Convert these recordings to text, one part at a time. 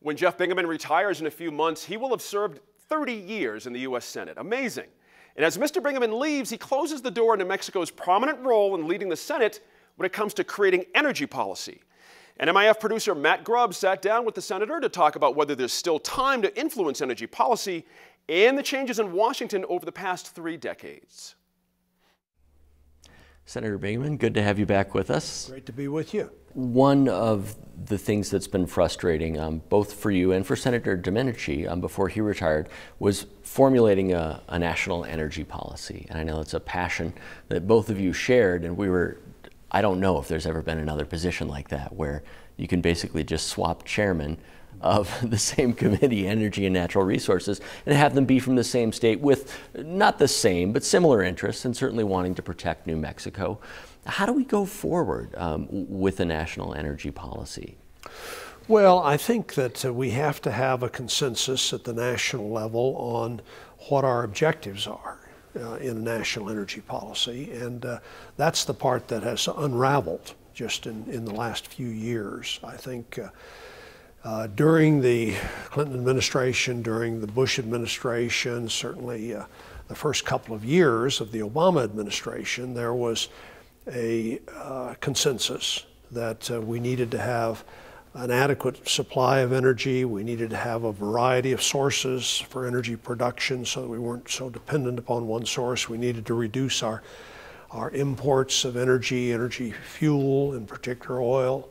When Jeff Bingaman retires in a few months, he will have served 30 years in the U.S. Senate. Amazing. And as Mr. Bingaman leaves, he closes the door to Mexico's prominent role in leading the Senate when it comes to creating energy policy. And MIF producer Matt Grubs sat down with the senator to talk about whether there's still time to influence energy policy and the changes in Washington over the past three decades. Senator Bingaman, good to have you back with us. Great to be with you. One of the things that's been frustrating, um, both for you and for Senator Domenici um, before he retired, was formulating a, a, national energy policy. And I know it's a passion that both of you shared, and we were, I don't know if there's ever been another position like that where you can basically just swap chairman of the same committee, Energy and Natural Resources, and have them be from the same state with not the same, but similar interests, and certainly wanting to protect New Mexico. How do we go forward um, with a national energy policy? Well, I think that uh, we have to have a consensus at the national level on what our objectives are uh, in a national energy policy, and uh, that's the part that has unraveled just in, in the last few years. I think uh, during the Clinton administration, during the Bush administration, certainly uh, the first couple of years of the Obama administration, there was a uh, consensus that uh, we needed to have an adequate supply of energy. We needed to have a variety of sources for energy production so that we weren't so dependent upon one source. We needed to reduce our, our imports of energy, energy fuel, in particular oil.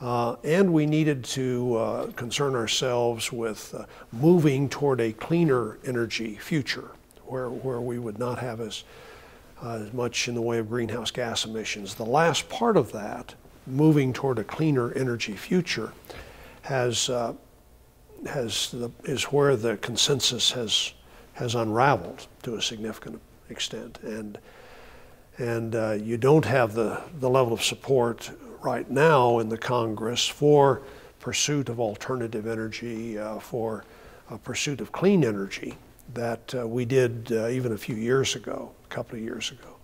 Uh, and we needed to uh, concern ourselves with uh, moving toward a cleaner energy future where, where we would not have as, uh, as much in the way of greenhouse gas emissions. The last part of that, moving toward a cleaner energy future, has, uh, has the, is where the consensus has, has unraveled to a significant extent. And, and uh, you don't have the, the level of support right now in the Congress for pursuit of alternative energy, uh, for pursuit of clean energy that uh, we did uh, even a few years ago, a couple of years ago.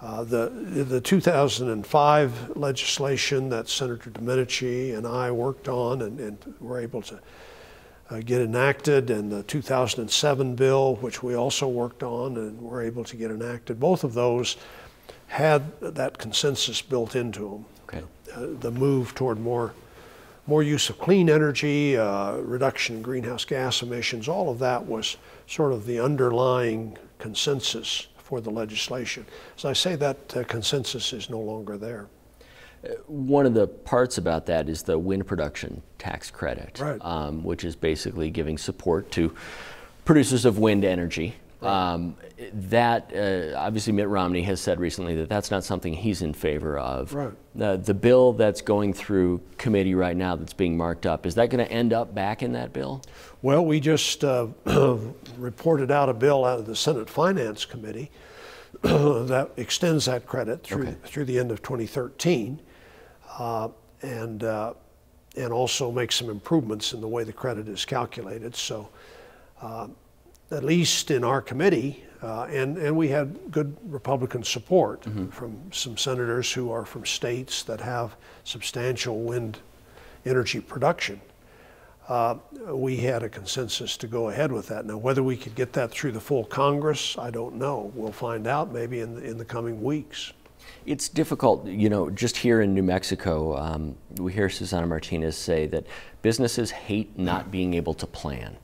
Uh, the, the 2005 legislation that Senator Domenici and I worked on and, and were able to uh, get enacted, and the 2007 bill, which we also worked on and were able to get enacted, both of those had that consensus built into them. Okay. Uh, the move toward more, more use of clean energy, uh, reduction in greenhouse gas emissions, all of that was sort of the underlying consensus for the legislation. As I say, that uh, consensus is no longer there. Uh, one of the parts about that is the wind production tax credit, right. um, which is basically giving support to producers of wind energy. Um, that uh, obviously Mitt Romney has said recently that that's not something he's in favor of. Right. Uh, the bill that's going through committee right now that's being marked up is that going to end up back in that bill? Well, we just uh, reported out a bill out of the Senate Finance Committee that extends that credit through okay. through the end of 2013, uh, and uh, and also makes some improvements in the way the credit is calculated. So uh, at least in our committee, uh, and, and we had good Republican support mm-hmm. from some senators who are from states that have substantial wind energy production. Uh, we had a consensus to go ahead with that. Now, whether we could get that through the full Congress, I don't know. We'll find out maybe in the, in the coming weeks. It's difficult, you know, just here in New Mexico, um, we hear Susana Martinez say that businesses hate not being able to plan.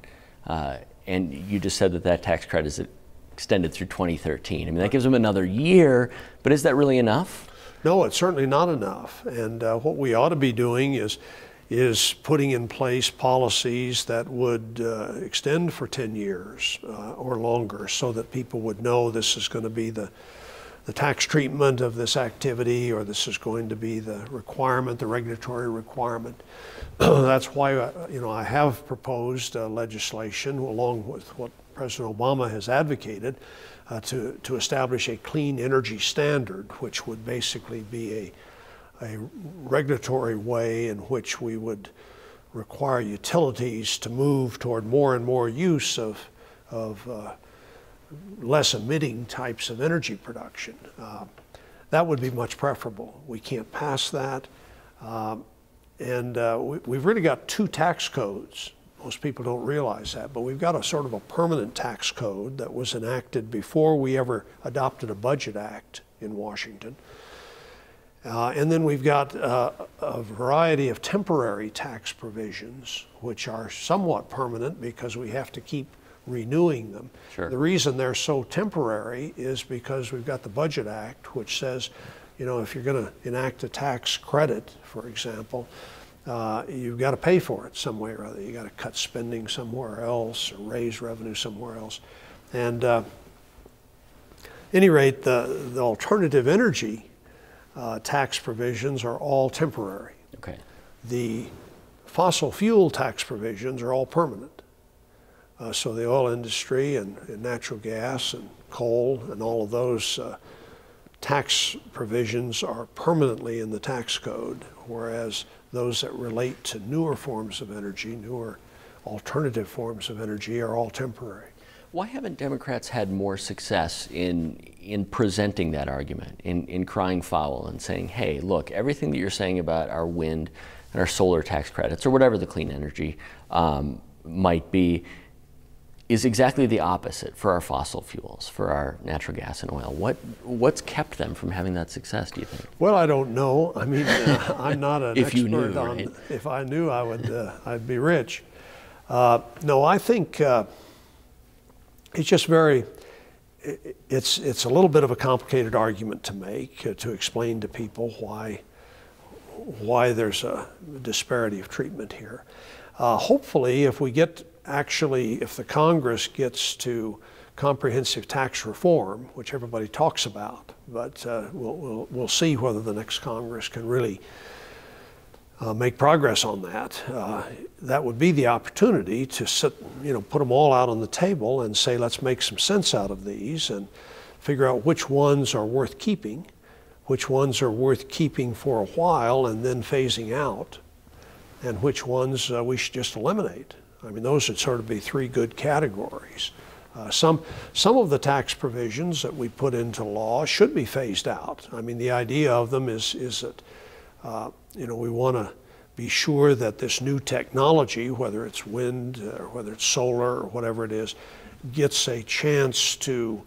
Uh, and you just said that that tax credit is extended through 2013. I mean, that gives them another year, but is that really enough? No, it's certainly not enough. And uh, what we ought to be doing is is putting in place policies that would uh, extend for 10 years uh, or longer so that people would know this is going to be the the tax treatment of this activity or this is going to be the requirement, the regulatory requirement. That's why uh, you know I have proposed uh, legislation along with what President Obama has advocated uh, to, to establish a clean energy standard, which would basically be a, a regulatory way in which we would require utilities to move toward more and more use of, of uh, less emitting types of energy production. Uh, that would be much preferable. We can't pass that. Uh, and uh, we, have really got two tax codes. Most people don't realize that, but we've got a sort of a permanent tax code that was enacted before we ever adopted a budget act in Washington. Uh, and then we've got uh, a variety of temporary tax provisions, which are somewhat permanent because we have to keep renewing them. Sure. The reason they're so temporary is because we've got the Budget Act, which says, you know, if you're going to enact a tax credit, for example, uh, you've got to pay for it some way or other. You've got to cut spending somewhere else or raise revenue somewhere else. And uh, any rate, the, the alternative energy uh, tax provisions are all temporary. Okay. The fossil fuel tax provisions are all permanent. Uh, so the oil industry and, and, natural gas and coal and all of those uh, tax provisions are permanently in the tax code, whereas those that relate to newer forms of energy, newer alternative forms of energy, are all temporary. Why haven't Democrats had more success in in presenting that argument, in, in crying foul and saying, hey, look, everything that you're saying about our wind and our solar tax credits or whatever the clean energy um, might be is exactly the opposite for our fossil fuels, for our natural gas and oil. What what's kept them from having that success? Do you think? Well, I don't know. I mean, uh, I'm not an if expert you knew, on. Right? If I knew, I would. Uh, I'd be rich. Uh, no, I think uh, it's just very. It's it's a little bit of a complicated argument to make uh, to explain to people why why there's a disparity of treatment here. Uh, hopefully, if we get actually, if the Congress gets to comprehensive tax reform, which everybody talks about, but uh, we'll, we'll, we'll see whether the next Congress can really uh, make progress on that. Uh, that would be the opportunity to sit, you know, put them all out on the table and say, let's make some sense out of these and figure out which ones are worth keeping, which ones are worth keeping for a while and then phasing out, and which ones uh, we should just eliminate. I mean, those would sort of be three good categories. Uh, some, some of the tax provisions that we put into law should be phased out. I mean, the idea of them is, is that, uh, you know, we want to be sure that this new technology, whether it's wind or whether it's solar or whatever it is, gets a chance to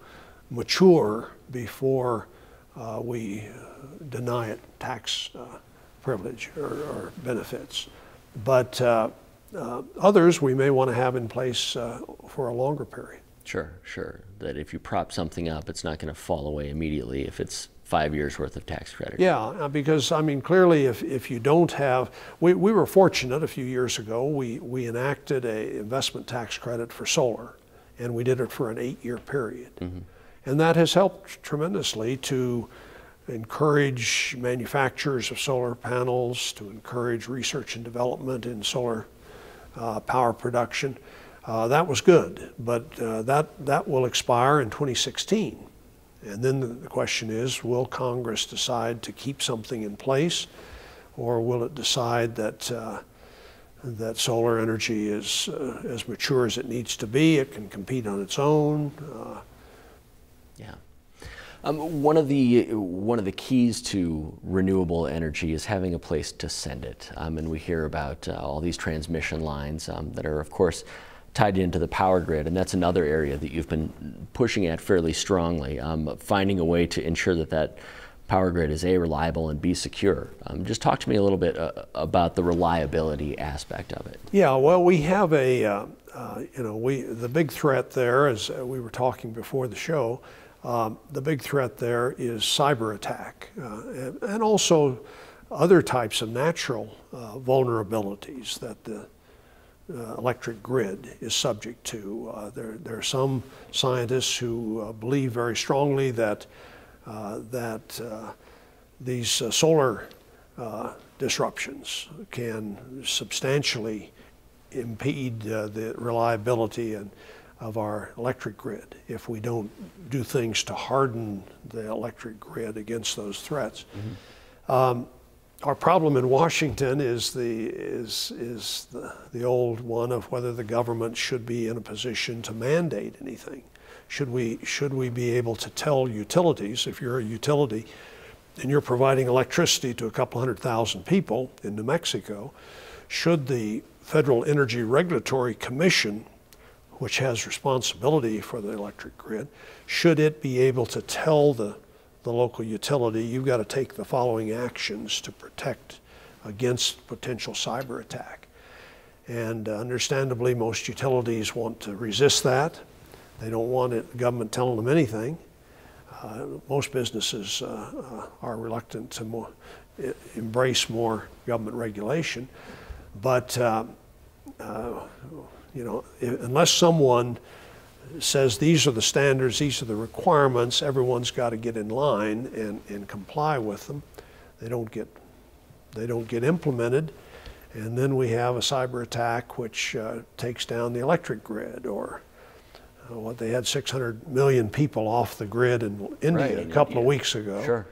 mature before uh, we deny it tax uh, privilege or, or, benefits. But uh, others we may want to have in place uh, for a longer period. Sure, sure. That if you prop something up, it's not going to fall away immediately if it's five years worth of tax credit. Yeah, uh, because I mean, clearly, if, if you don't have, we, we were fortunate a few years ago, we, we enacted a investment tax credit for solar, and we did it for an eight year period. Mm-hmm. And that has helped tremendously to encourage manufacturers of solar panels, to encourage research and development in solar uh, power production. Uh, that was good, but uh, that, that will expire in 2016. And then the question is will Congress decide to keep something in place, or will it decide that, uh, that solar energy is uh, as mature as it needs to be? It can compete on its own. Uh, yeah. Um, one of the one of the keys to renewable energy is having a place to send it, um, and we hear about uh, all these transmission lines um, that are, of course, tied into the power grid, and that's another area that you've been pushing at fairly strongly, um, finding a way to ensure that that power grid is a reliable and b secure. Um, just talk to me a little bit uh, about the reliability aspect of it. Yeah, well, we have a uh, uh you know we the big threat there, as we were talking before the show um, the big threat there is cyber attack uh, and, and, also other types of natural uh, vulnerabilities that the uh, electric grid is subject to. Uh, there, there are some scientists who uh, believe very strongly that, uh, that these solar disruptions can substantially impede the reliability and of our electric grid if we don't do things to harden the electric grid against those threats. Mm-hmm. Um, our problem in Washington is the is is the, the old one of whether the government should be in a position to mandate anything. Should we should we be able to tell utilities if you're a utility and you're providing electricity to a couple hundred thousand people in New Mexico, should the Federal Energy Regulatory Commission, which has responsibility for the electric grid, should it be able to tell the, the local utility, you've got to take the following actions to protect against potential cyber attack. And uh, understandably, most utilities want to resist that. They don't want it, the government telling them anything. Uh, most businesses uh, uh are reluctant to more, embrace more government regulation. But, uh, uh, you know, unless someone says these are the standards, these are the requirements, everyone's got to get in line and, and comply with them. They don't get, they don't get implemented. And then we have a cyber attack which uh, takes down the electric grid or uh, what they had 600 million people off the grid in India right, a couple of weeks ago. Sure.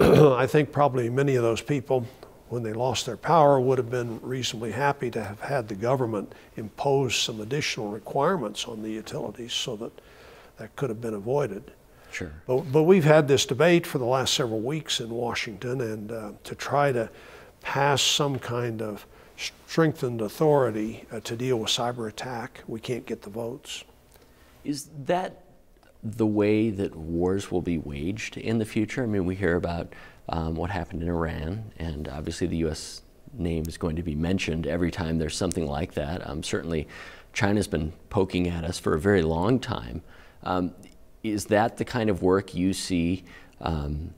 I think probably many of those people, when they lost their power, would have been reasonably happy to have had the government impose some additional requirements on the utilities so that that could have been avoided. Sure. But, but we've had this debate for the last several weeks in Washington, and uh, to try to pass some kind of strengthened authority uh, to deal with cyber attack, we can't get the votes. Is that the way that wars will be waged in the future? I mean, we hear about um, what happened in Iran, and obviously the U.S. name is going to be mentioned every time there's something like that. Um, certainly, China's been poking at us for a very long time. Um, is that the kind of work you see um,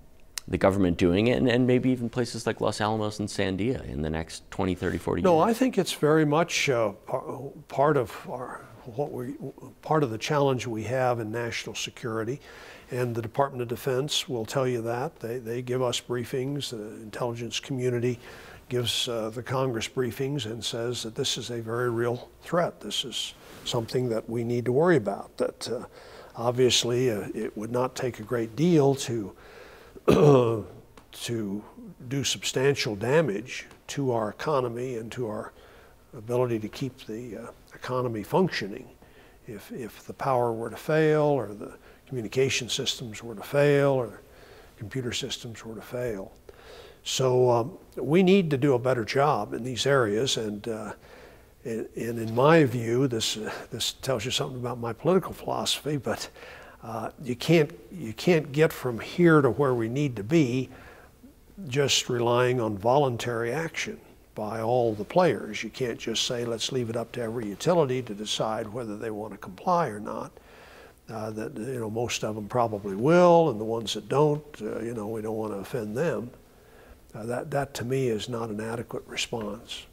the government doing it, and, and, maybe even places like Los Alamos and Sandia in the next 20, 30, 40 no, years? No, I think it's very much uh, part of our what we, part of the challenge we have in national security. And the Department of Defense will tell you that. They, they give us briefings, the intelligence community gives uh, the Congress briefings and says that this is a very real threat. This is something that we need to worry about. That uh, obviously uh, it would not take a great deal to, to do substantial damage to our economy and to our ability to keep the uh, economy functioning. If, if the power were to fail or the communication systems were to fail or computer systems were to fail. So um, we need to do a better job in these areas and uh, and, in my view, this, uh, this tells you something about my political philosophy, but uh, you, can't, you can't get from here to where we need to be just relying on voluntary action by all the players. You can't just say, let's leave it up to every utility to decide whether they want to comply or not. Uh, that you know most of them probably will, and the ones that don't, uh, you know, we don't want to offend them. Uh, that that to me is not an adequate response.